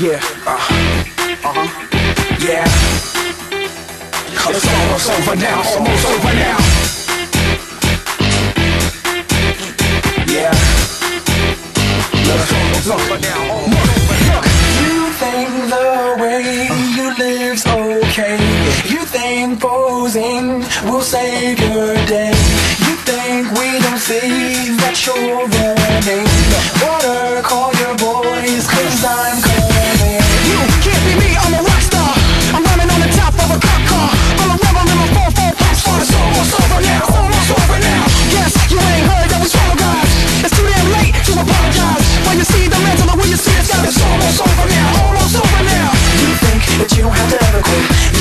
Yeah. Uh, uh-huh. Yeah. It's almost over now. Almost over now. Yeah. Look, look, look. You think the way you live's okay. You think posing will save your day. You think we don't see that you're running. home